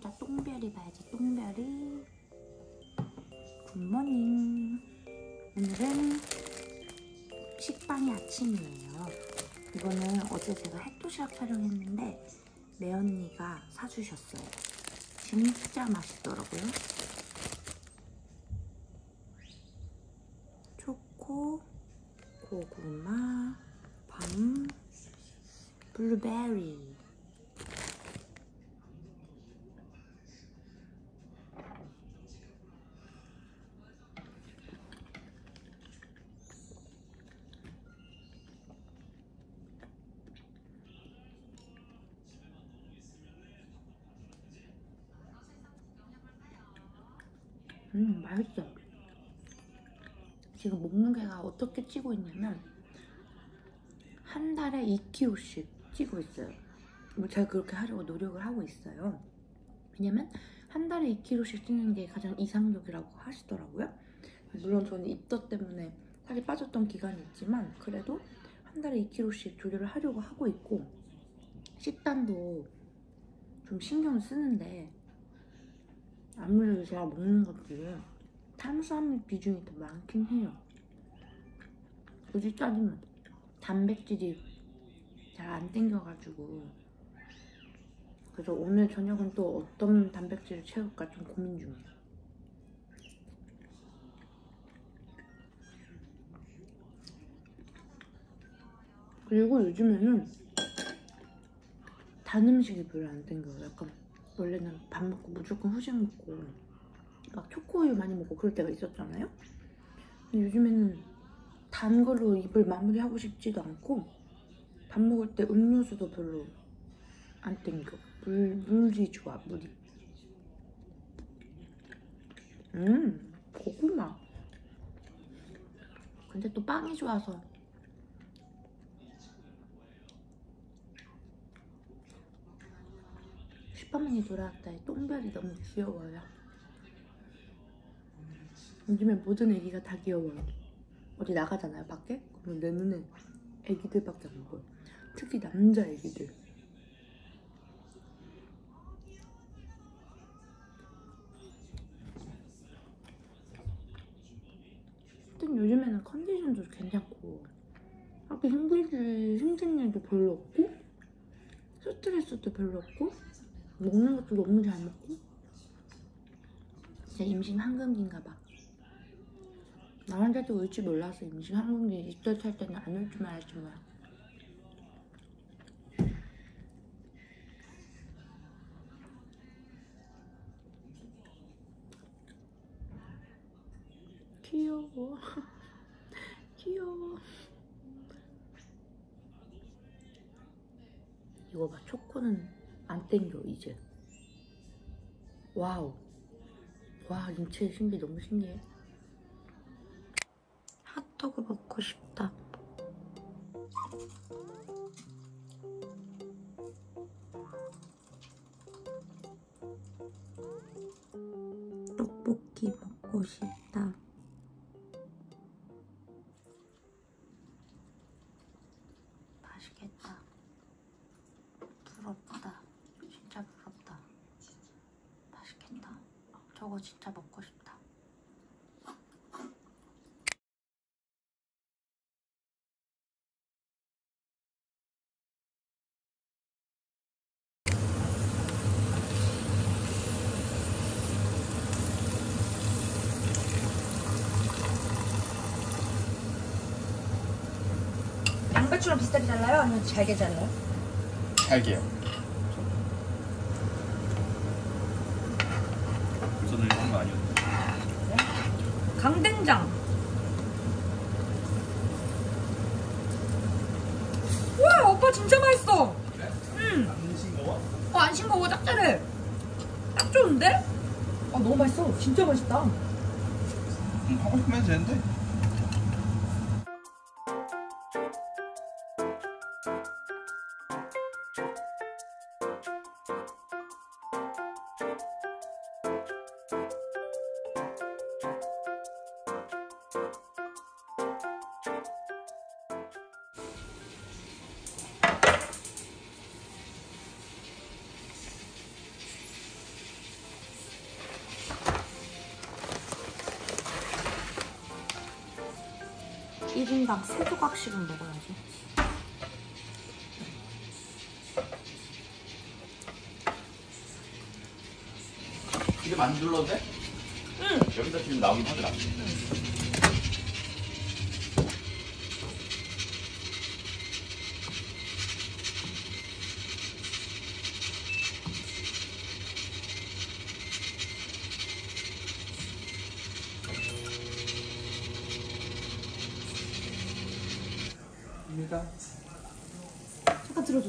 봐야지 똥별이 굿모닝 오늘은 식빵이 아침이에요. 이거는 어제 제가 햇도시락 촬영했는데 매언니가 사주셨어요. 진짜 맛있더라고요. 초코 고구마 밤 블루베리 음 맛있어. 지금 몸무게가 어떻게 찌고 있냐면 한 달에 2kg씩 찌고 있어요. 뭐 제가 그렇게 하려고 노력을 하고 있어요. 왜냐면 한 달에 2kg씩 찌는 게 가장 이상적이라고 하시더라고요. 물론 저는 입덧 때문에 살이 빠졌던 기간이 있지만 그래도 한 달에 2kg씩 조절을 하려고 하고 있고 식단도 좀 신경을 쓰는데 아무래도 제가 먹는 것들이 탄수화물 비중이 더 많긴 해요. 굳이 따지면 단백질이 잘 안 땡겨가지고 그래서 오늘 저녁은 또 어떤 단백질을 채울까 좀 고민 중이에요. 그리고 요즘에는 단 음식이 별로 안 땡겨요. 약간 원래는 밥 먹고 무조건 후식 먹고 막 초코우유 많이 먹고 그럴 때가 있었잖아요. 요즘에는 단 걸로 입을 마무리하고 싶지도 않고 밥 먹을 때 음료수도 별로 안 땡겨. 물, 물이 좋아, 물이. 음, 고구마. 근데 또 빵이 좋아서 슈퍼맨이 돌아왔다의 똥별이 너무 귀여워요. 요즘에 모든 애기가 다 귀여워요. 어디 나가잖아요, 밖에? 그러면 내 눈에 애기들밖에 안 보여. 특히 남자 애기들. 하여튼 요즘에는 컨디션도 괜찮고 그렇게 힘들지 힘든 일도 별로 없고 스트레스도 별로 없고 먹는 것도 너무 잘 먹고? 진짜 임신 한금기인가 봐. 나 혼자도 올줄 몰랐어 임신 한금기 입덧 할 때는 안올 줄만 알지만 귀여워. 귀여워. 이거 봐 초코는 안 땡겨 이제. 와우. 와 인체의 신비 너무 신기해. 핫도그 먹고 싶다. 떡볶이 먹고 싶다 저거 진짜 먹고 싶다. 양배추랑 비슷하게 잘라요? 아니면 잘게 잘라요? 잘게요. 저는 이런 거 아니었는데. 강된장. 우와 오빠 진짜 맛있어. 응. 안 싱거워? 어, 안 싱거워 짭짤해. 딱 좋은데? 아 너무 맛있어. 진짜 맛있다. 음, 하고 싶으면 되는데.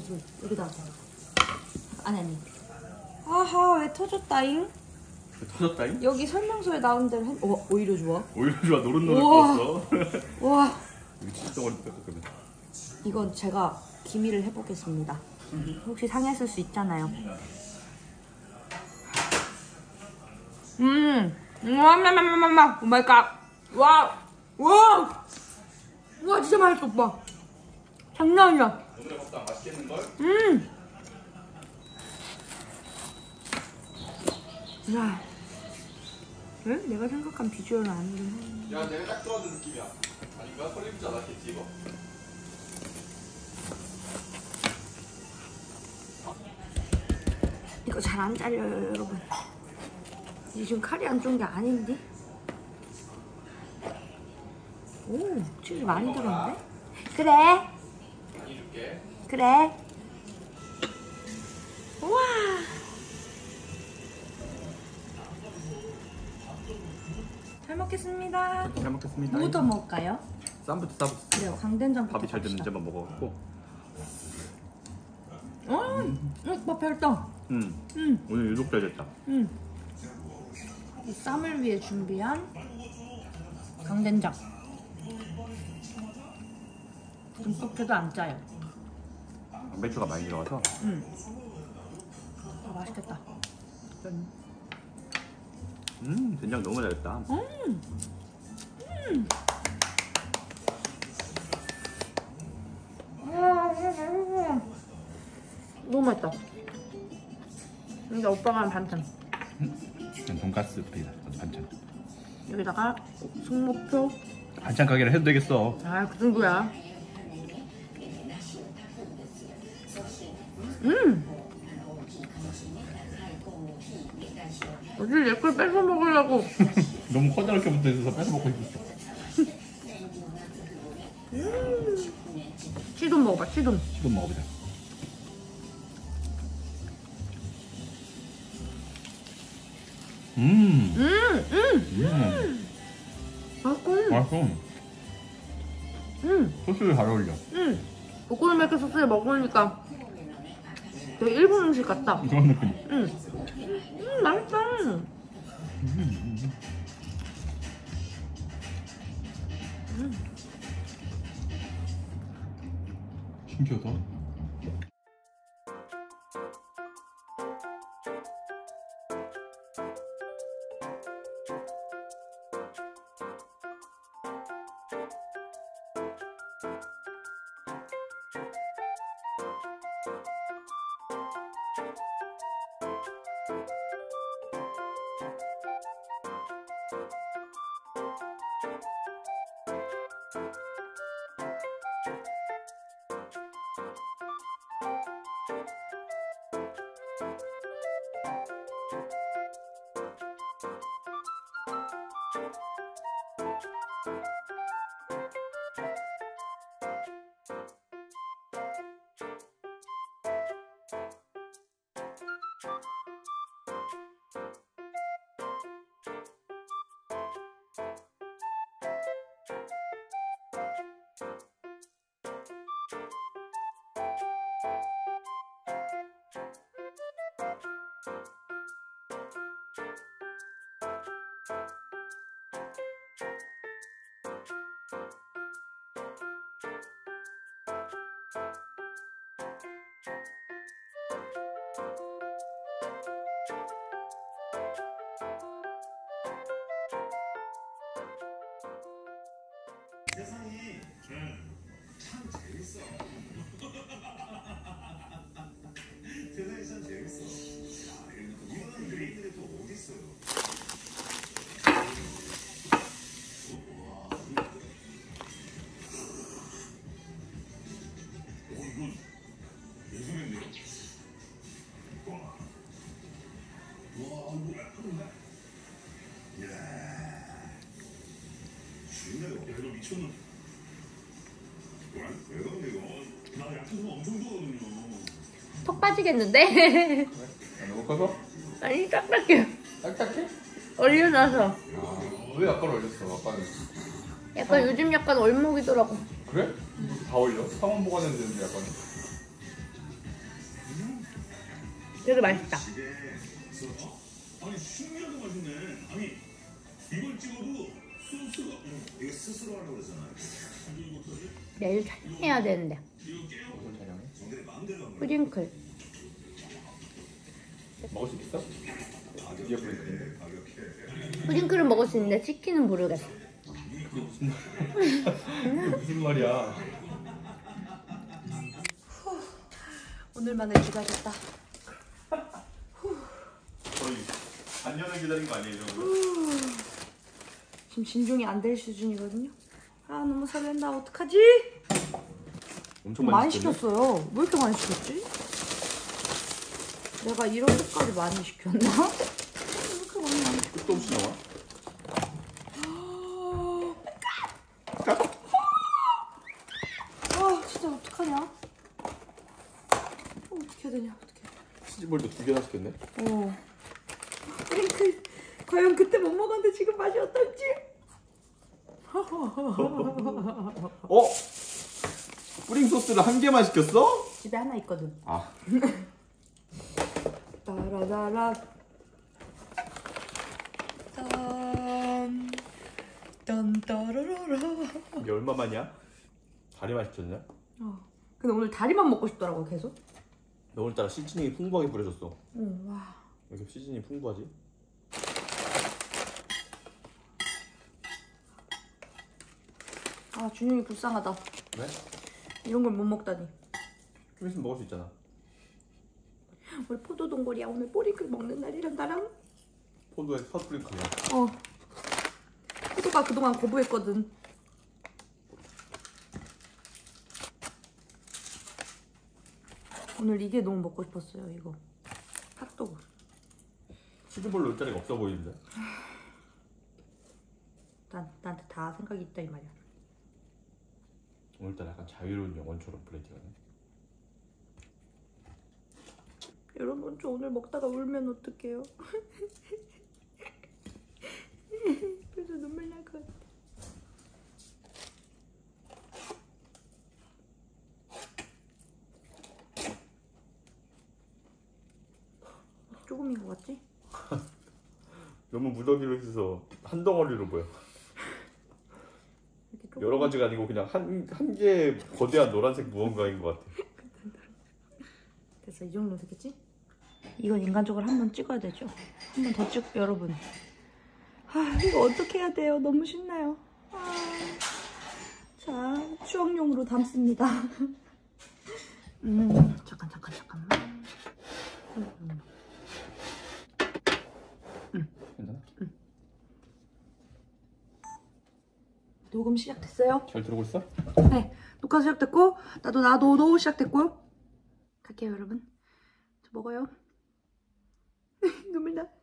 잠깐 들어줘, 들어. 여기다. 아니, 아니. 아하, 왜 터졌다잉? 터졌다잉? 여기 설명서에 나온 대로 했... 어, 오히려 좋아. 오히려 좋아 노릇노릇. 떴어. 와, 이거 진짜 덩어리 그러면. 이건 제가 기미를 해보겠습니다. 혹시 상했을 수 있잖아요. 음, 와마마마마마, oh my god, 와, 와, 와 진짜 맛있어 오빠. 장난 아니야. 오늘의 먹방 맛있겠는걸? 음. 야, 왜? 내가 생각한 비주얼은 아니긴 해. 야 내가 딱 좋아하는 느낌이야. 아닌가? 설리지 않았겠지 이거? 이거 잘 안 잘려요, 여러분. 이게 지금 칼이 안 좋은 게 아닌데? 오, 치즈 많이 들었는데? 그래, 줄게. 그래. 우와. 잘 먹겠습니다. 잘 먹겠습니다. 뭐부터 먹을까요? 쌈부터 싸부터. 그래요, 강된장부터 밥이 잘 갑시다. 됐는지만 먹어갖고. 어, 음, 오빠 별다. 음. 음, 오늘 유독 잘 됐다. 음. 이 쌈을 위해 준비한 강된장. 듬뿍해도 안 짜요. 배추가 많이 들어가서. 음. 아, 맛있겠다. 음 된장 너무 잘됐다. 너무 맛있다. 이게 오빠가 한 반찬. 돈가스 피자 반찬. 여기다가 송목표. 반찬 가게를 해도 되겠어. 아, 그 정도야. 음. 어딜 내걸 뺏어 먹으려고. 너무 커다랗게 붙어 있어서 뺏어 먹고 있었어. 치돈 먹어봐, 치돈. 지금 먹어보자. 음, 음, 음. 음, 맛있고. 맛있어. 음, 소스를 잘 어울려. 음. 오코노미야키 소스에 먹으니까 되게 일본 음식 같다. 그런 느낌. 음. 음, 맛있다. 신기하다. 빠지겠는데? 아, 너무 커서? 아니 딱딱해 딱딱해? 얼려놔서 아, 왜 아까는 올렸어? 아까는 약간 요즘 약간 얼목이더라고 그래? 다 올려? 상원 보관해야 되는데 약간 되게 맛있다 어? 아니 신기하게 맛있네. 아니 이걸 찍어도 소스가 어, 이게 스스로 하라고 어떡하지? 내일 촬영해야 되는데. 무슨 촬영해? 프링클 먹을 수 있어? 드디어 프린트 가격해. 프링클은 먹을 수 있는데 치킨은 모르겠어 무슨 말이야 오늘만을 기다렸다. 거의 반년을 기다린 거 아니에요? 지금 진종이 안 될 수준이거든요. 아 너무 설렌다. 어떡하지? 엄청 많이 시켰어요. 왜 이렇게 많이 시켰지? 내가 이렇게까지 많이 시켰나? 왜 이렇게 많이 많이 시켰 끝도 없이 나와? 아 진짜 어떡하냐? 어, 어떻게 해야 되냐? 어떻게? 치즈볼도 두 개나 시켰네 어. 프링클 과연 그때 못 먹었는데 지금 맛이 어떨지? 어? 뿌링 소스를 한 개만 시켰어? 집에 하나 있거든. 아 따라라라. 딴. 딴 따라라라. 이게 얼마만이야? 다리만 시켰냐? 어. 근데 오늘 다리만 먹고 싶더라고 계속. 너 오늘따라 시즈닝이 풍부하게 뿌려줬어 응, 와. 왜 이렇게 시즈닝이 풍부하지? 아 준영이 불쌍하다. 왜? 이런 걸 못 먹다니. 좀 있으면 먹을 수 있잖아 우리 포도 동골이야. 오늘 뿌링클 먹는 날이란 나랑. 포도에 첫 뿌링클이야 어. 포도가 그동안 거부했거든. 오늘 이게 너무 먹고 싶었어요. 이거 핫도그. 치즈볼 넣을 자리가 없어 보이는데 난 나한테 다 생각이 있다 이 말이야. 오늘따라 약간 자유로운 영혼처럼 플레이팅하네 여러분 저 오늘 먹다가 울면 어떡해요? 그래서 눈물 날 것 같아. 조금인 것 같지? 너무 무더기로 있어서 한 덩어리로 보여 여러 가지가 아니고 그냥 한, 한 개의 거대한 노란색 무언가인 것 같아 됐어 이 정도 되겠지? 이건 인간적으로 한 번 찍어야 되죠. 한 번 더 찍, 여러분. 아 이거 어떻게 해야 돼요? 너무 신나요. 아. 자 추억용으로 담습니다. 음 잠깐 잠깐 잠깐만. 음, 괜찮아? 녹음 시작됐어요? 잘 들어오고 있어? 네 녹화 시작됐고 나도 나도 도 시작됐고요. 갈게요 여러분. 저 먹어요. 눈물 나.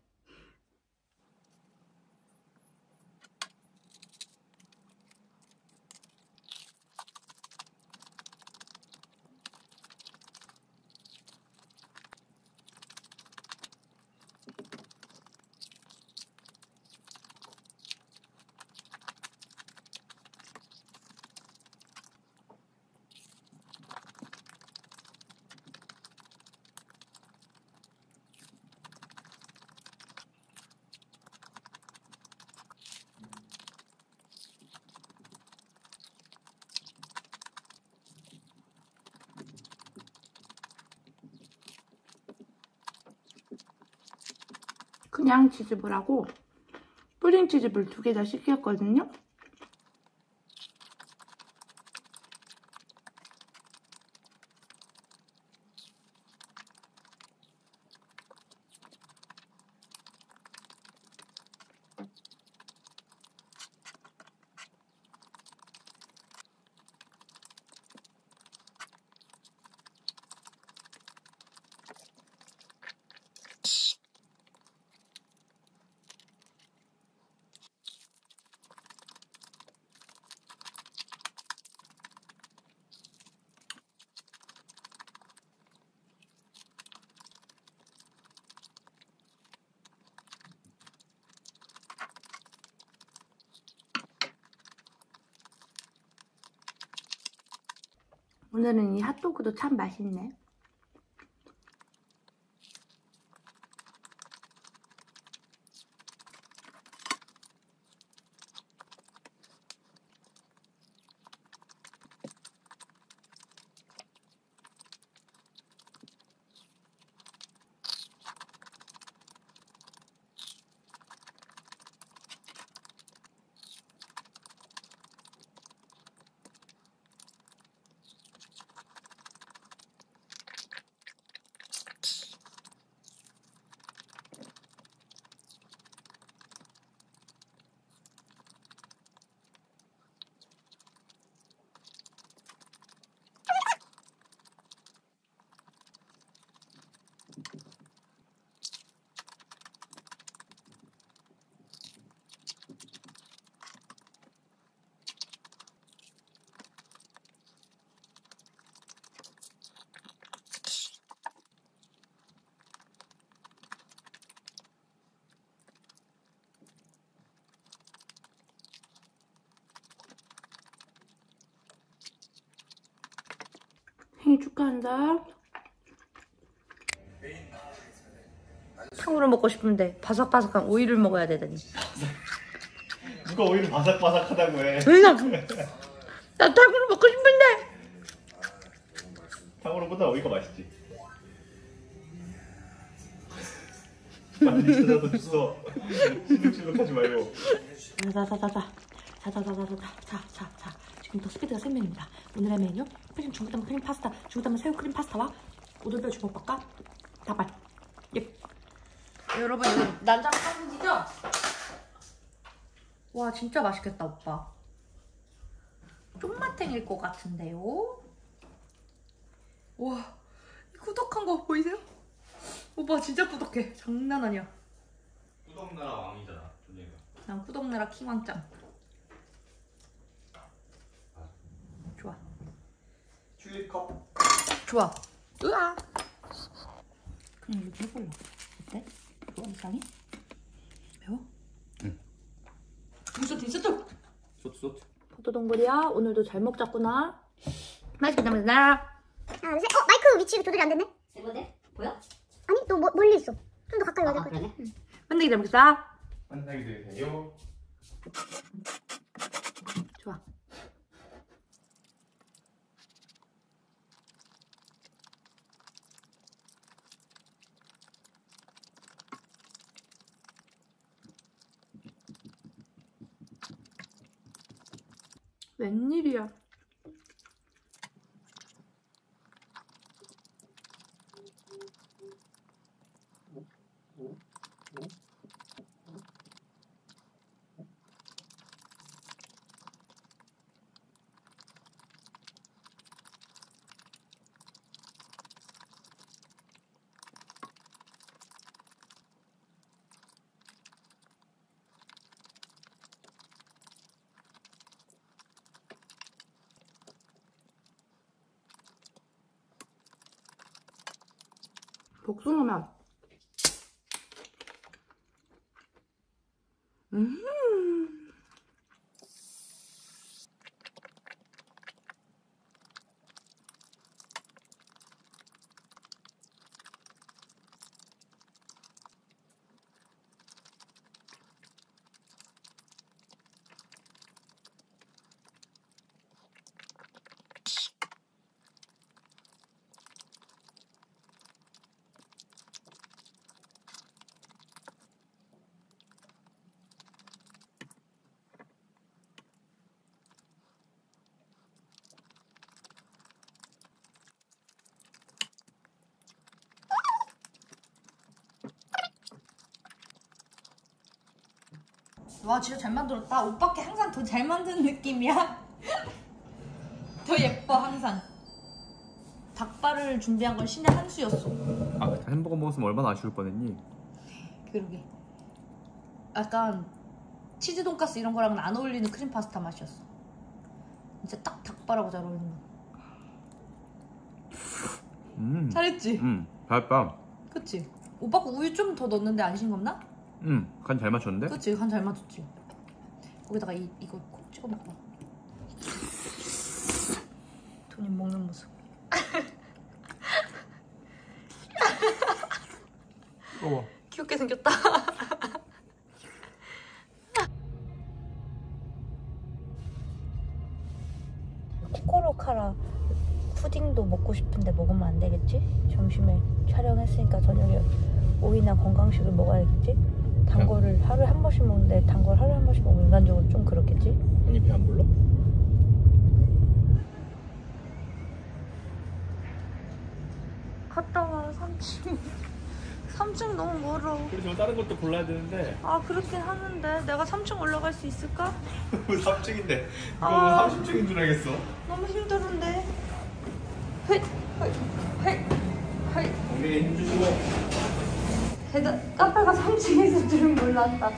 그냥 치즈볼하고 뿌링 치즈볼 두 개 다 시켰거든요. 오늘은 이 핫도그도 참 맛있네. 생일 축하한다. 탕후루 먹고 싶은데 바삭바삭한 오이를 먹어야 되다니. 누가 오히려 바삭바삭하다고 해. 나 탕후루 먹고 싶은데. 탕후루보다 오이가 맛있지. 빨리 찾아서 주워. 실룩실룩하지 말고. 자자자자자 자 자자자자자 자자자 지금부터 스피드가 생명입니다 오늘의 메뉴 중국담 크림 파스타 중국담 새우 크림 파스타와 오돌뼈 주먹밥과 닭발 예. 여러분 이거 난장 탕국이죠? 와 진짜 맛있겠다 오빠 쫀맛탱일 것 같은데요? 와 꾸덕한 거 보이세요? 오빠 진짜 꾸덕해 장난 아니야 꾸덕나라 왕이잖아, 준이가. 난 꾸덕나라 킹왕짱. 컵. 좋아. 으아. 그냥 이거 해볼라. 어때? 좋아 이상해? 매워? 응. 디저트 디저트. 소트 소트. 포도 동굴이야. 오늘도 잘 먹자꾸나. 맛있겠다 맛있다. 하나 둘 셋. 어 마이크 위치 조절이 안 됐네. 세 번째 보여? 아니 너 뭐, 멀리 있어. 좀 더 가까이 아, 와야 아, 될것 같아. 만나기 잘 먹겠다. 만나기 되세요. 웬일이야? 복숭아 맛. 음. 와 진짜 잘 만들었다. 오빠께 항상 더 잘 만드는 느낌이야. 더 예뻐 항상. 닭발을 준비한 건 신의 한 수였어. 아, 햄버거 먹었으면 얼마나 아쉬울 뻔했니? 그러게. 약간 치즈 돈가스 이런 거랑은 안 어울리는 크림 파스타 맛이었어. 진짜 딱 닭발하고 잘 어울리는 거. 음. 잘했지? 음, 잘했다. 그치? 오빠 거 우유 좀 더 넣었는데 안 싱겁나? 음, 간잘 맞췄는데? 그치? 간 잘 맞았지? 거기다가 이, 이거 콕 찍어 먹어봐. 돈이 먹는 모습. 어머. 귀엽게 생겼다. 코코로카라 푸딩도 먹고 싶은데 먹으면 안 되겠지? 점심에 촬영했으니까 저녁에 오이나 건강식을 먹어야겠지? 단 거를 하루에 한 번씩 먹는데 단 걸 하루에 한 번씩 먹으면 인간적으로 좀 그렇겠지? 언니 배 안 불러? 갔다 와 3층 3층 너무 멀어. 그래서 다른 것도 골라야 되는데. 아 그렇긴 하는데. 내가 3층 올라갈 수 있을까? 3층인데. 이거 아. 30층인 줄 알겠어. 너무 힘드는데. 헤이 헤이 헤이 헤이. 엉덩이에 힘 주시고 대단 카페가 3층에 있을 줄은 몰랐다?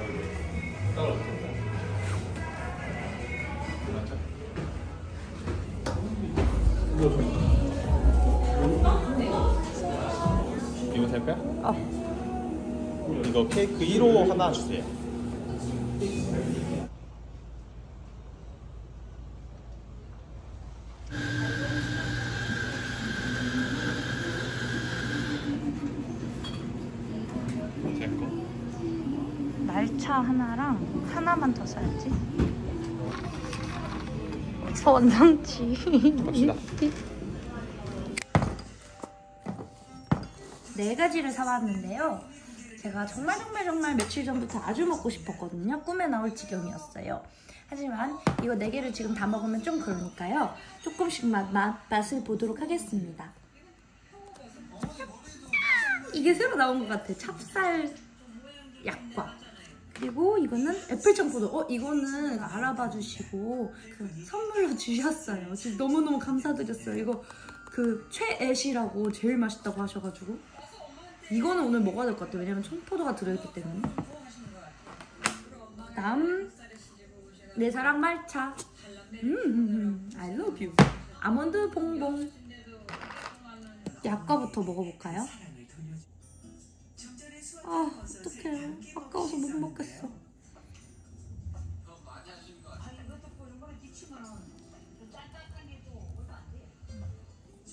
이거 살 거야? 어. 이거 케이크 1호 하나 주세요 말차 하나랑 하나만 더 사야지. 서원상치 갑시다. 네 가지를 사왔는데요. 제가 정말 정말 정말 며칠 전부터 아주 먹고 싶었거든요. 꿈에 나올 지경이었어요. 하지만 이거 네 개를 지금 다 먹으면 좀 그러니까요. 조금씩 맛, 맛, 맛을 보도록 하겠습니다. 이게 새로 나온 것 같아. 찹쌀 약과 그리고 이거는 애플 청포도 어 이거는 알아봐 주시고 그 선물로 주셨어요. 진짜 너무너무 감사드렸어요. 이거 그 최애시라고 제일 맛있다고 하셔가지고. 이거는 오늘 먹어야 될 것 같아요. 왜냐면 청포도가 들어있기 때문에. 다음. 내 사랑 말차. 음. I love you. 아몬드 봉봉. 약과부터 먹어볼까요? 아 어떡해 아까워서 못 먹겠어.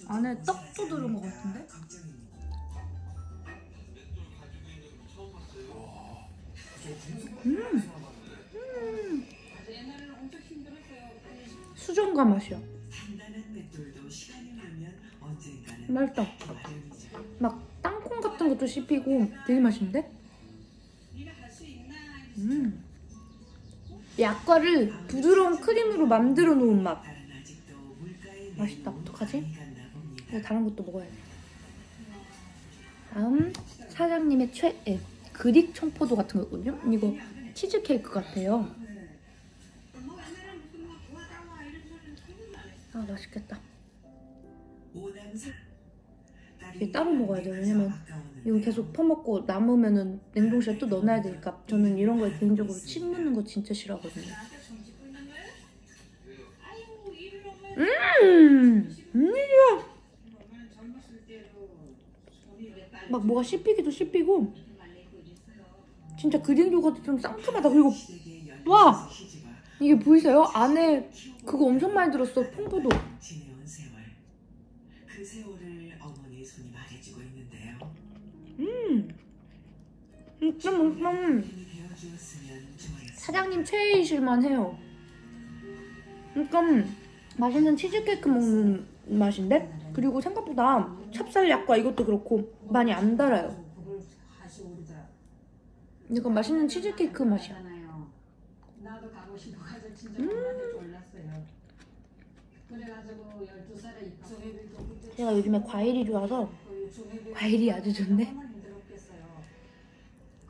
안에 떡도 들은 것 같은데? 수정과 맛이야. 맛있다 막 같은 것도 씹히고 되게 맛있는데? 음. 약과를 부드러운 크림으로 만들어 놓은 맛 맛있다 어떡하지? 다른 것도 먹어야 돼 다음 사장님의 최애 그릭 청포도 같은 거거든요 이거 치즈케이크 같아요 아 맛있겠다 이게 따로 먹어야 돼요 왜냐면 이거 계속 퍼먹고 남으면은 냉동실에 또 넣어놔야 되니까 저는 이런 거에 개인적으로 침 묻는 거 진짜 싫어하거든요 음! 음! 막 뭐가 씹히기도 씹히고 진짜 그릭 요거트처럼 상큼하다 그리고 와! 이게 보이세요? 안에 그거 엄청 많이 들었어 세월 그 세월을 어머니의 손이 말해주고 있는데요 진짜 힘이 되어주었으면 좋겠어 사장님 최애이실만 해요. 그러니까 맛있는 치즈케이크 먹는 맛인데? 그리고 생각보다 찹쌀 약과 이것도 그렇고 많이 안 달아요. 이건 맛있는 치즈케이크 맛이야. 나도 가고 싶어가지고 진짜 엄마한테 졸랐어요. 그래가지고 12살에 입학해도 제가 요즘에 과일이 좋아서 과일이 아주 좋네 얼마나 힘들었겠어요.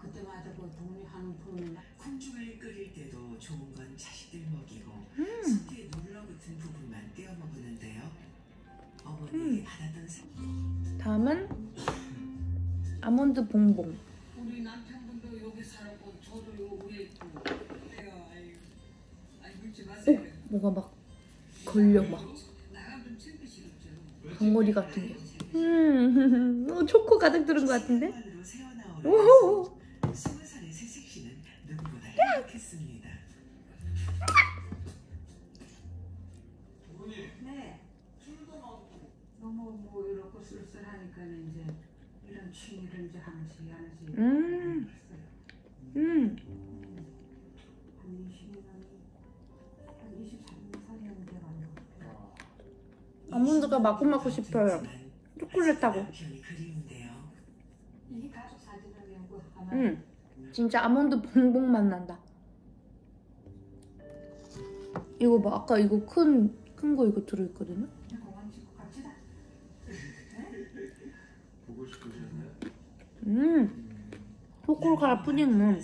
그 때마다 그 독립하는 푸는 콩죽을 끓일 때도 좋은 건 자식들 먹이고 음. 속에 눌러붙은 부분만 떼어 먹었는데요. 어머니에게 받았던 사 다음은 아몬드 봉봉. 우리 남편분도 여기 살고 저도 여기 있고 내가 아이 아이 묻지 마세요. 뭐가 막 걸려 막. 덩어리 같은 게. 음, 어, 초코 가득 들은 것 같은데? 오호 행복했습니다 네. 그러니까 이제 이런 취미를 이제 하나씩 하나씩 음. 음. 한 20년 한 23년 살이었는데 말이야. 아몬드가 마구 먹고 싶어요. 초콜릿하고. 가족 사진을 연구하면 음. 진짜 아몬드 봉봉 맛 난다. 이거 봐. 아까 이거 큰 큰 거 이거 들어있거든요. 음. 초콜릿 푸딩은 때는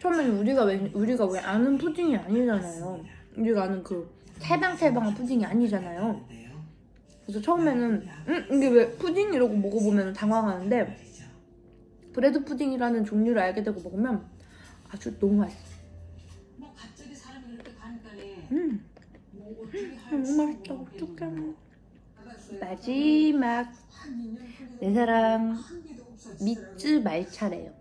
처음에는 우리가 왜 우리가 왜 아는 푸딩이 아니잖아요. 우리가 아는 그 태방태방한 푸딩이 아니잖아요. 그래서 처음에는 음 이게 왜 푸딩 이러고 먹어보면 당황하는데. bread 푸딩이라는 종류를 알게 되고 먹으면 아주 너무 맛있어. 뭐 갑자기 사람이 이렇게 가니까네. 음뭐 할지 너무 맛있다. 어떡해. 마지막 한 2년 흘리는데 내 사랑. 미츠 말차래요.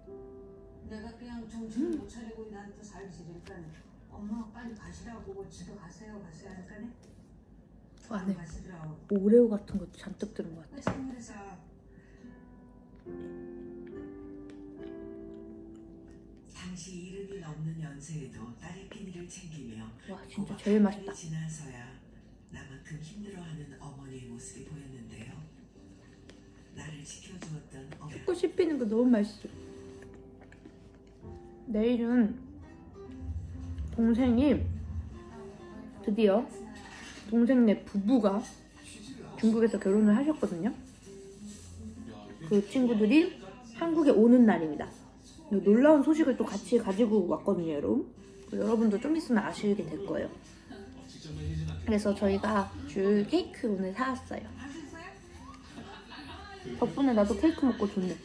내가 그냥 정신 못 차리고 나한테 살지니까 엄마 빨리 가시라고 집에 가세요 가세요 하니까네 안에 가시더라고 오레오 같은 것도 잔뜩 들은 것 같아. 당시 이름이 넘는 연세에도 딸의 끼니를 챙기며 와 진짜 제일 맛있다. 지나서야 나만큼 힘들어하는 어머니의 모습이 보였는데요. 나를 지켜주었던 어머니. 초코 씹히는 거 너무 맛있어. 내일은 동생이 드디어 동생네 부부가 중국에서 결혼을 하셨거든요. 그 친구들이 한국에 오는 날입니다. 놀라운 소식을 또 같이 가지고 왔거든요, 여러분. 여러분도 좀 있으면 아시게 될 거예요. 그래서 저희가 줄 케이크 오늘 사왔어요. 덕분에 나도 케이크 먹고 좋네.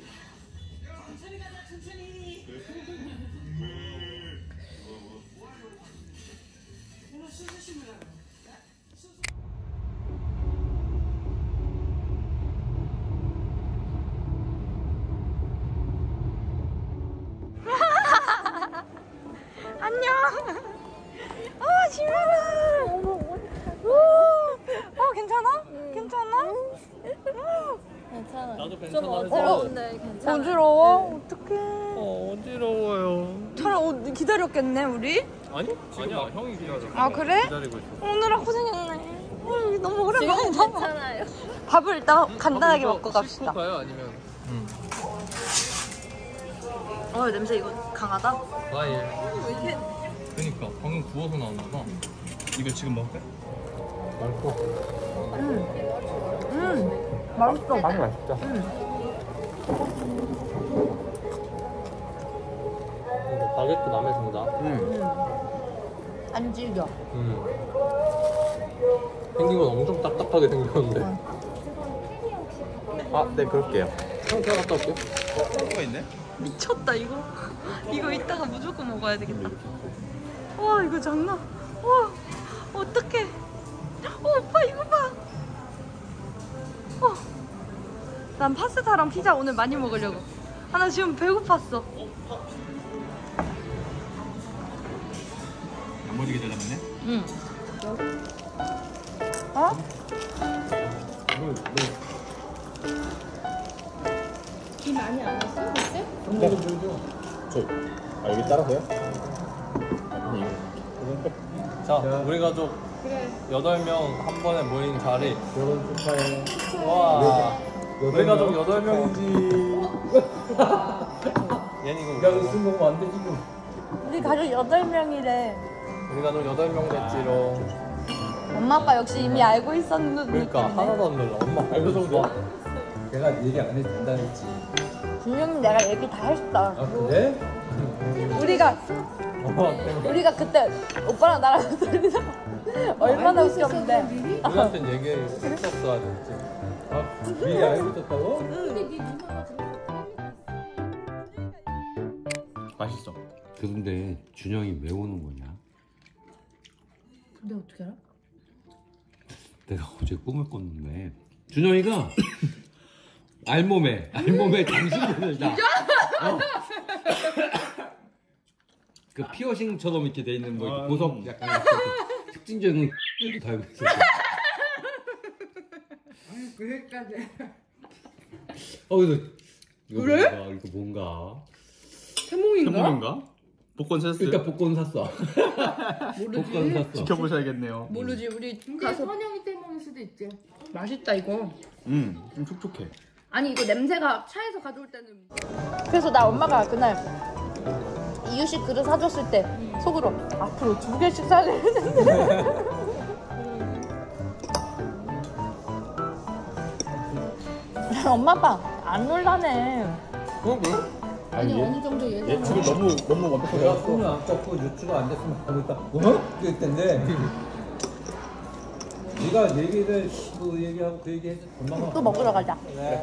안녕. 아 지민아. 오, 어 괜찮아? 괜찮아? 나도 괜찮아. 어지러운데 어지러워? 어떡해. 어, 어지러워요. 차라리 어, 기다렸겠네 우리? 아니? 아니야, 형이 기다려. 아 그래? 기다리고 있어. 오늘아 고생했네. 어, 너무 오랜만에 괜찮아요. 밥을 일단 간단하게 먹고 갑시다. 가요 아니면? 응. 어 냄새 이거 강하다. 과일. 그니까 방금 구워서 나왔나 봐. 이거 지금 먹을까? 맛있어. 음, 맛있어. 빵이 맛있다. 이거 바게트 남의 정다. 응. 안 질겨. 음. 생긴 건 엄청 딱딱하게 생겼는데. 아, 네, 그럴게요. 형, 제가 갔다 올게요. 뭐가 있네? 미쳤다 이거. 이거 이따가 무조건 먹어야 되겠다. 와 이거 장난. 와 어떡해. 어, 오빠 이거 봐. 어. 난 파스타랑 피자 오늘 많이 먹으려고. 아 나 지금 배고팠어. 안 버리게 되려면 응. 어? 아 여기 따라서요? 자, 우리 가족 여덟 명 한 번에 모인 자리. 결혼 축하해. 와, 우리 가족 여덟 명이지. 얘는 이거 야 뭐야? 웃음 먹으면 안돼 지금. 우리 가족 8명이래. 우리 가족 여덟 명 됐지롱. 엄마 아빠 역시 이미 알고 있었는데. 그러니까 하나도 안 놀라. 엄마 알고 정도. 내가 얘기 안 해도 된다 했지. 분명히 내가 얘기 다 했다. 아 그래? 우리가 엄마 때문에. 우리가 그때 오빠랑 나랑 돌리다가 얼마나 웃겼는데. 우리한테는 얘기했었어야 됐지. 아 미리 알고 있었다고? 맛있어. 근데 준영이 왜 오는 거냐? 근데 어떻게 알아? 내가 어제 꿈을 꿨는데 준영이가 알몸에 알몸에 당신을 다 어. 그 피어싱처럼 이렇게 돼 있는 뭐 이렇게 보석 약간 이렇게 특징적인 도 달고 있었어. 그까지 어 이거 이거 그래? 뭔가 이거 뭔가 태몽인가? 현몽인가? 복권 샀어요? 그러니까 복권 샀어 복권 샀어 지켜보셔야겠네요. 모르지 우리 근데 가서 선영이 때문일 수도 있지. 맛있다 이거. 음, 좀 촉촉해. 아니 이거 냄새가 차에서 가져올 때는. 그래서 나 엄마가 그날 이유식 그릇 사줬을 때 속으로 앞으로 두 개씩 사야 되는데. 엄마 아빠 안 놀라네. 어, 그래? 아니 어느 정도 지금 너무 너무 완벽하게 내가 왔어. 손을 안 꺾고 유추가 안 됐으면 하고 있다 어? 그럴 텐데 네가 얘기를 그 얘기하고 그 얘기해서 얼마나 또 먹으러 가자.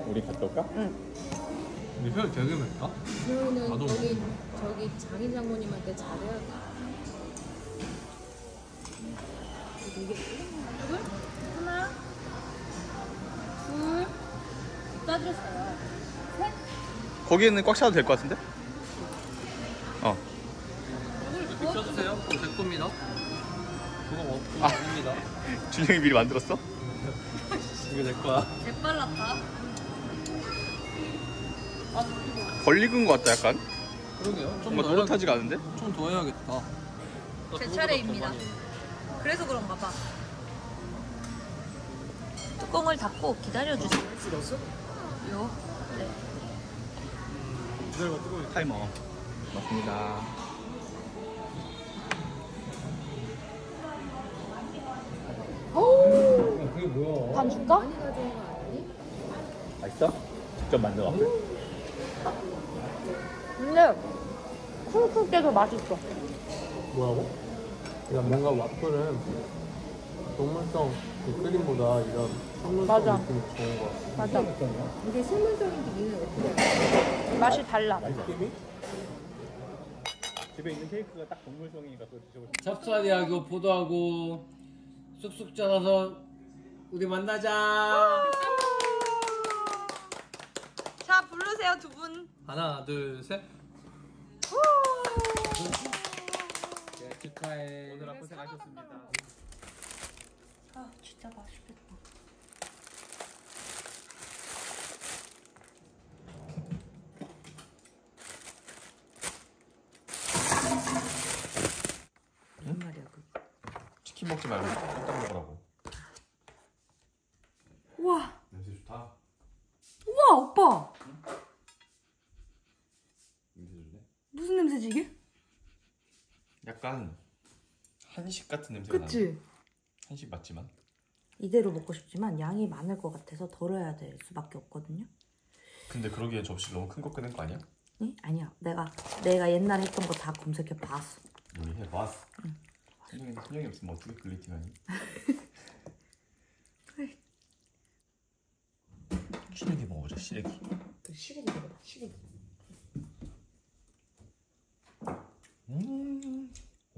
우리 갔다 올까? 근데 혀 되게 맵다? 나도- 저기 저기 장인 장모님한테 잘해야 돼. 이게 둘 하나 둘 따드렸어요. 거기에는 꽉 차도 될 것 같은데? 어. 그거 제 겁니다. 그거 뭐, 아. 아닙니다. 준영이 미리 만들었어? 이거 내 거야. 개빨랐다. 걸리는 것 같다 약간. 그러게요. 좀 뭔가 더 또렷하지가 않은데? 해야- 좀더 해야겠다. 제 차례입니다. 그래서 그런가 봐. 뚜껑을 닫고 기다려주세요. 요. 네. 기다려봐 뜨거워. 타이머. 맞습니다. 그게 뭐야 반 줄까? 맛있어? 직접 만든 와플. 근데 쿵쿵 깨서 맛있어. 뭐라고? 그냥 뭔가 와플은 동물성 그 크림보다 이런 선물성 맞아. 느낌이 좋은 거 같아. 맞아. 이게 실물적인 어떻게 맛이 달라. 느낌이? 집에 있는 케이크가 딱 동물성이니까 그거 드셔보세요. 찹쌀이하고 포도하고 쑥쑥 짜서 우리 만나자 자, 부르세요, 두 분. 하나, 둘, 셋. 네, 축하해 오늘 아픈 생하셨습니다. 아, 진짜 맛있겠다. 무슨 말이야, 그. 치킨 먹지 말고. 우와, 냄새 좋다. 우와, 오빠. 냄새 좋네. 무슨 냄새지, 이게? 약간 한식 같은 냄새가 나네. 그치? 한식 맞지만. 이대로 먹고 싶지만 양이 많을 것 같아서 덜어야 될 수밖에 없거든요. 근데 그러기엔 접시 너무 큰 거 끄는 거 아니야? 네? 아니야. 내가 내가 옛날에 했던 거 다 검색해 봤어. 우리 해봤어. 순영이 순영이 없으면 어떻게 글리팅하니? 시래기 먹어보자 시래기. 그 시래기 먹어봐. 시래기. 음.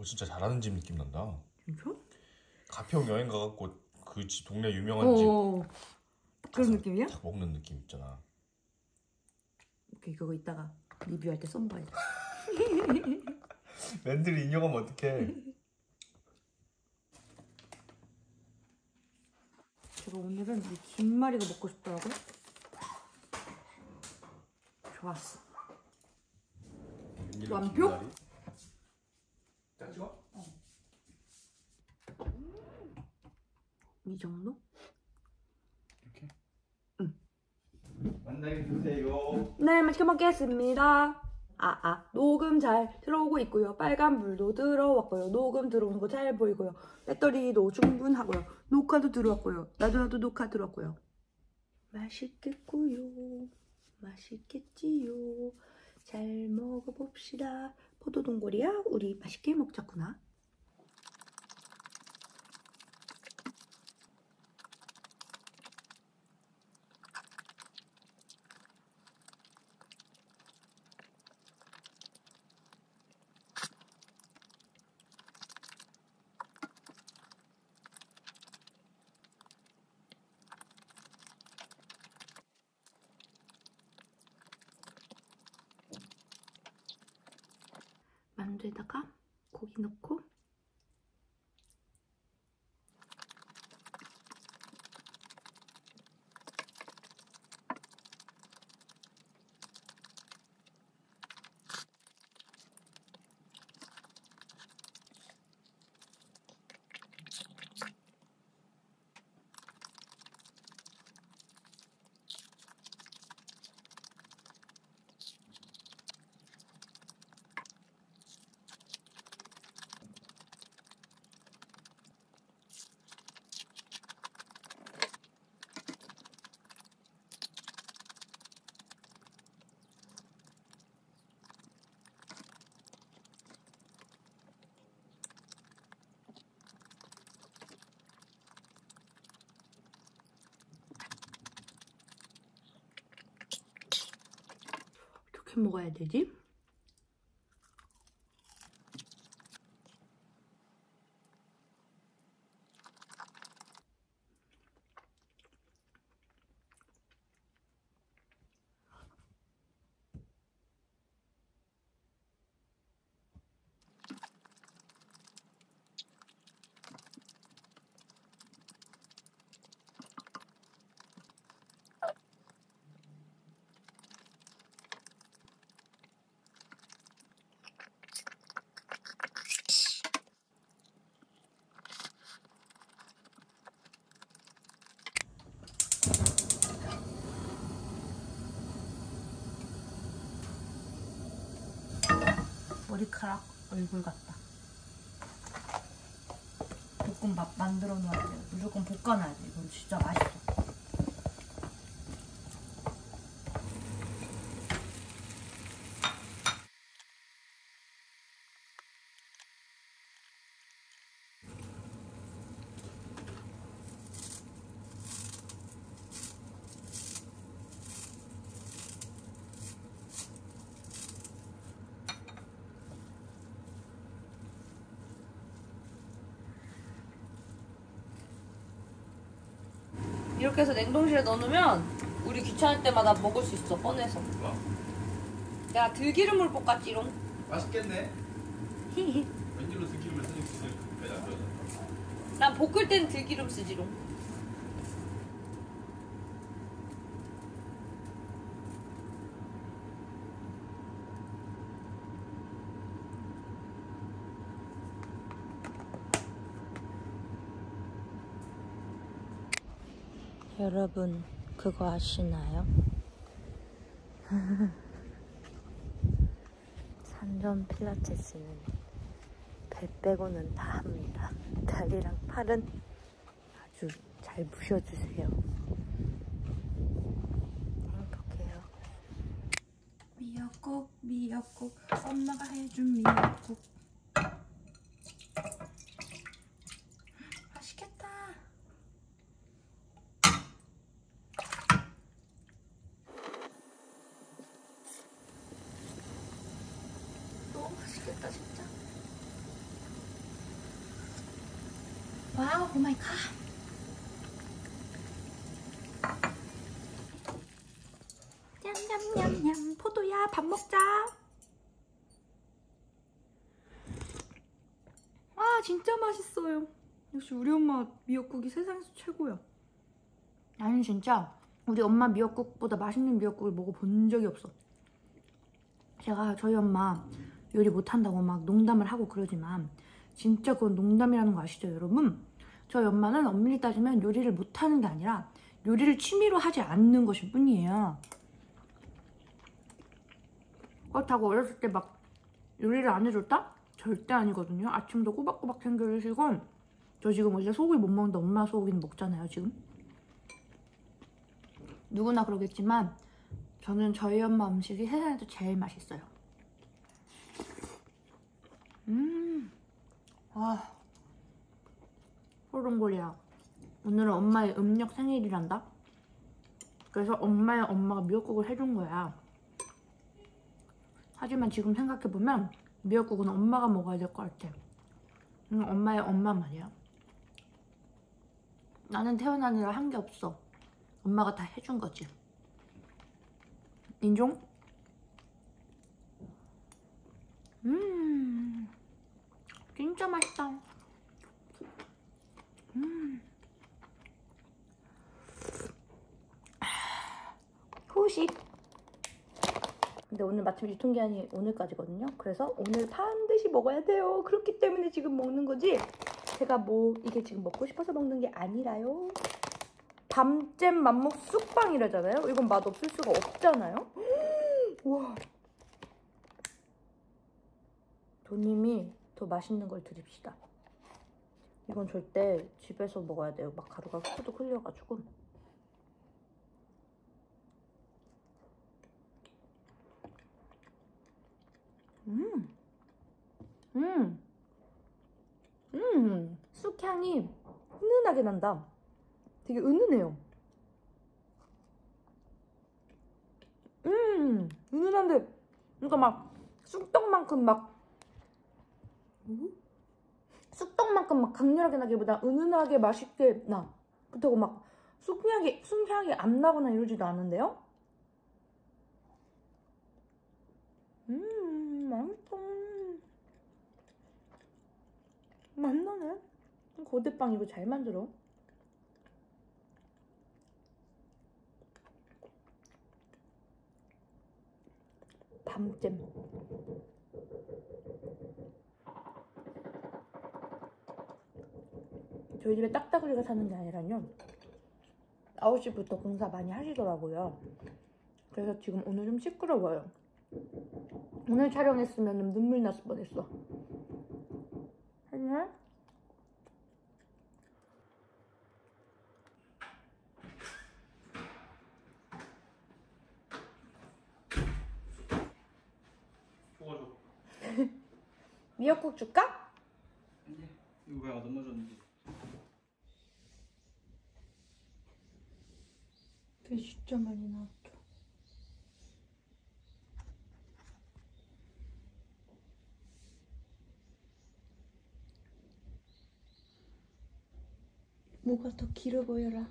오 진짜 잘하는 집 느낌 난다. 진짜? 가평 여행 가갖고 그 집 동네 유명한 집 어. 그런 느낌이야? 다 먹는 느낌 있잖아. 오케이 그거 이따가 리뷰할 때 썸봐야 돼. 랜들 인형하면 어떡해? 제가 오늘은 이 김말이가 먹고 싶더라고요. 좋았어. 완표? 자 찍어. 이 정도? 만나게 드세요. 네, 맛있게 먹겠습니다. 아, 아, 녹음 잘 들어오고 있고요. 빨간 불도 들어왔고요. 녹음 들어오는 거 잘 보이고요. 배터리도 충분하고요. 녹화도 들어왔고요. 나도 나도 녹화 들어왔고요. 맛있겠고요. 맛있겠지요. 잘 먹어봅시다. 포도동골이야? 우리 맛있게 먹자꾸나. 만두에다가 고기 넣고 어떻 머리카락 얼굴 같다. 볶음밥 만들어 놓아야 돼. 무조건 볶아놔야 돼. 이건 진짜 맛있어. 이렇게 해서 냉동실에 넣어놓으면 우리 귀찮을 때마다 먹을 수 있어 꺼내서. 야 들기름을 볶았지롱 맛있겠네. 웬일로 들기름을 좋아졌어? 난 볶을 땐 들기름 쓰지롱 여러분 그거 아시나요? 산전 필라테스는 배 빼고는 다 합니다. 다리랑 팔은 아주 잘 부셔주세요. 행복해요. 미역국, 미역국, 엄마가 해준 미역국. 맛있겠다. 너무 맛있겠다, 진짜. 와우, 오 마이 갓. 냠냠냠냠. 포도야, 밥 먹자. 아, 진짜 맛있어요. 역시 우리 엄마 미역국이 세상에서 최고야. 나는 진짜 우리 엄마 미역국보다 맛있는 미역국을 먹어본 적이 없어. 제가 저희 엄마 요리 못한다고 막 농담을 하고 그러지만 진짜 그건 농담이라는 거 아시죠 여러분? 저희 엄마는 엄밀히 따지면 요리를 못하는 게 아니라 요리를 취미로 하지 않는 것일 뿐이에요 그렇다고 어렸을 때 막 요리를 안 해줬다? 절대 아니거든요 아침도 꼬박꼬박 챙겨주시고 저 지금 어제 소고기 못 먹는데 엄마 소고기는 먹잖아요 지금 누구나 그러겠지만 저는 저희 엄마 음식이 세상에서 제일 맛있어요 음, 와, 호롱골이야. 오늘은 엄마의 음력 생일이란다. 그래서 엄마의 엄마가 미역국을 해준 거야. 하지만 지금 생각해보면 미역국은 엄마가 먹어야 될 것 같아. 응, 엄마의 엄마 말이야. 나는 태어나느라 한 게 없어. 엄마가 다 해준 거지. 인종? 음, 진짜 맛있다. 음. 후식. 근데 오늘 마침 유통기한이 오늘까지거든요. 그래서 오늘 반드시 먹어야 돼요. 그렇기 때문에 지금 먹는 거지. 제가 뭐 이게 지금 먹고 싶어서 먹는 게 아니라요. 밤잼 맘먹 쑥빵이라잖아요. 이건 맛없을 수가 없잖아요. 우와. 도님이 더 맛있는 걸 드립시다. 이건 절대 집에서 먹어야 돼요. 막 가루가 후둑 흘려가지고. 음, 음, 음, 쑥향이 은은하게 난다. 되게 은은해요. 음, 은은한데 그러니까 막 쑥떡만큼 막 음? 쑥떡만큼 막 강렬하게 나기보다 은은하게 맛있게 나. 그렇다고 막 쑥향이 쑥향이 안 나거나 이러지도 않은데요? 음 맛있다. 맛나네. 고대빵 이거 잘 만들어. 밤잼. 저희 집에 딱따구리가 사는 게 아니라요. 9시부터 공사 많이 하시더라고요. 그래서 지금 오늘 좀 시끄러워요. 오늘 촬영했으면 눈물 났을 뻔했어. 도와줘. 미역국 줄까? 이거 왜안 넘어졌는지. 그 진짜 많이 나왔죠. 뭐가 더 길어 보여라.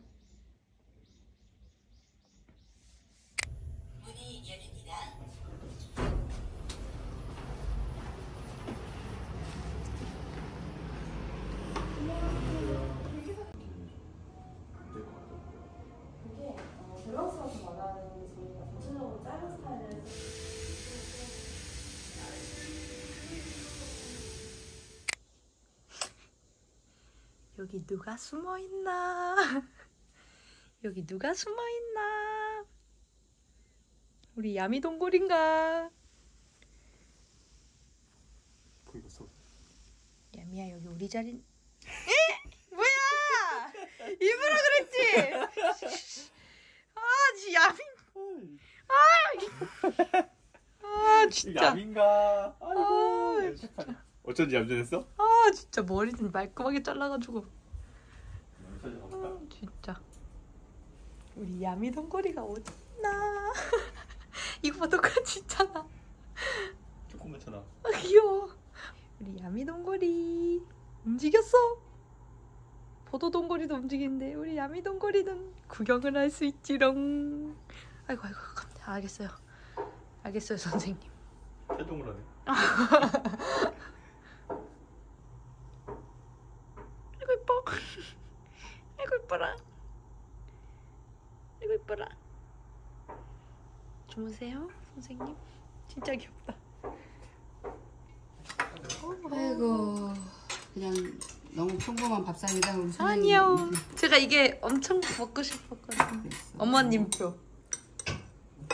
여기 누가 숨어 있나? 여기 누가 숨어 있나? 우리 야미 동굴인가? 보이겠어. 야미야 여기 우리 자리. 에? 뭐야? 일부러 그랬지? 아, 지 야미. 아, 아 진짜. 야민가. 아, 어쩐지 얌전했어? 아 진짜 머리는 말끔하게 잘라가지고. 아, 진짜. 우리 야미 동거리가 어딨나? 이거 봐 똑같이 있잖아. 조그맣잖아. 아 귀여워. 우리 야미 동거리 움직였어. 포도 동거리도 움직이는데 우리 야미 동거리는 구경을 할 수 있지롱. 아이고 아이고 감- 알겠어요. 알겠어요 선생님. 해동을 하네. 아이고 이뻐. 아이고 이뻐라. 이뻐라. 주무세요 선생님. 진짜 귀엽다. 아이고 그냥 너무 평범한 밥상이다 우리 선생님. 아니요. 제가 이게 엄청 먹고 싶었거든요. 어머님 표.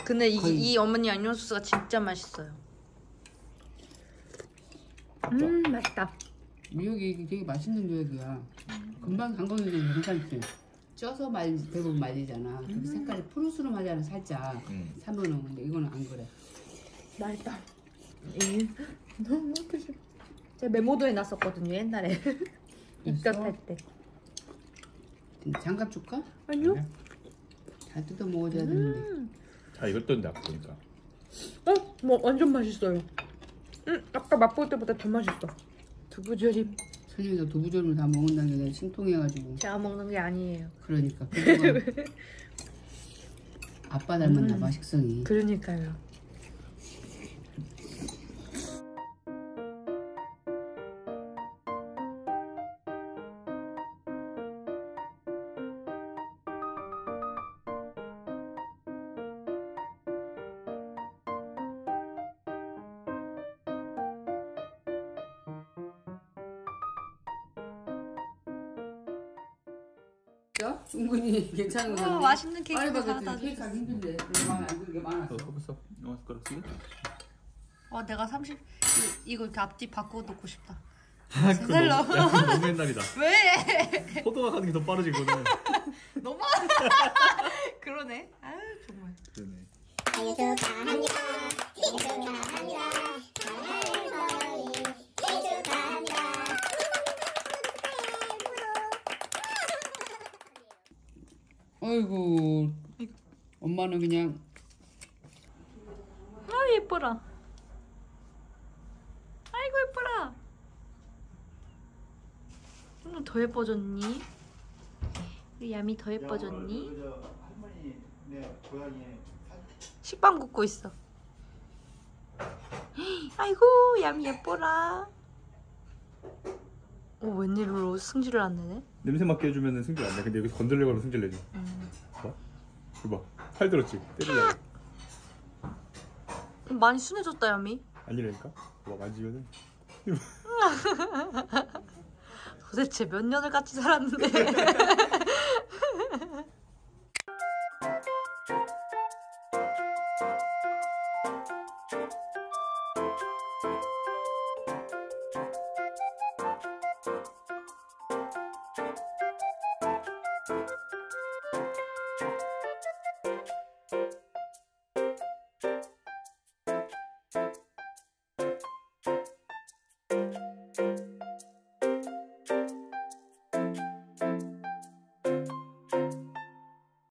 근데 이, 거의- 이 어머니 안녕소스가 진짜 맛있어요. 음 맛있다. 미역이 되게 맛있는 미역이야. 금방 담그는 게 괜찮지. 쪄서 말지 대부분 말리잖아. 그리고 색깔이 푸르스름 하잖아 살짝. 음. 사면은 근데 이거는 안 그래. 맛있다. 이 너무 먹고 싶어. 제가 메모도 해놨었거든요 옛날에 입덧할 때. 장갑 줄까? 아니요? 잘 뜯어 먹어줘야 되는데. 잘 익었던데 아까 보니까. 어? 뭐 완전 맛있어요. 음 아까 맛볼 때보다 더 맛있어. 두부조림. 선영이가 두부조림을 다 먹는다는 게 신통해가지고. 제가 먹는 게 아니에요. 그러니까. 아빠 닮았나 음. 봐 식성이. 그러니까요. 괜찮은 거. 어, 맛있는 케이크 받았더니 케이크 하기 힘든데 내 마음에 안 드는 게 많았어. 거기서 어 숟가락 쓰게? 어 내가 30 이- 이거 이렇게 앞뒤 바꿔 놓고 싶다. 그거 제대로. 너무, 너무 옛날이다. 왜? 포도가 가는 게 더 빠르지 그거는. 너무 그러네. 아유 정말. 그러네. 생일 축하합니다. 아이고 엄마는 그냥 아 예뻐라 아이고 예뻐라 좀 더 예뻐졌니? 야미 더 예뻐졌니? 식빵 굽고 있어 아이고 야미 예뻐라 오 웬일로 승질을 안 내네? 냄새 맡겨주면 승질 안내 근데 여기서 건들려고 하면 승질 내지 음. 봐. 팔 들었지? 때리려고. 많이 순해졌다 야미. 아니라니까? 봐, 만지면은. 도대체 몇 년을 같이 살았는데.